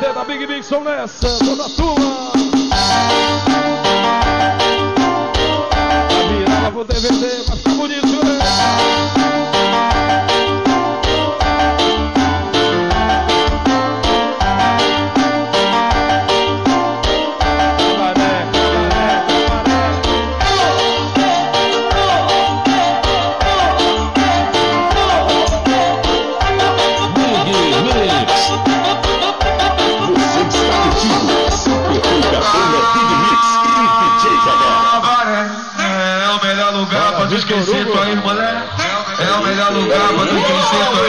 DVD da Big são nessa, toda a turma. A virada pro DVD, vai ficar bonito, né? Tu esquecer tua ex-mulher. É o melhor lugar pra tu ex-mulher.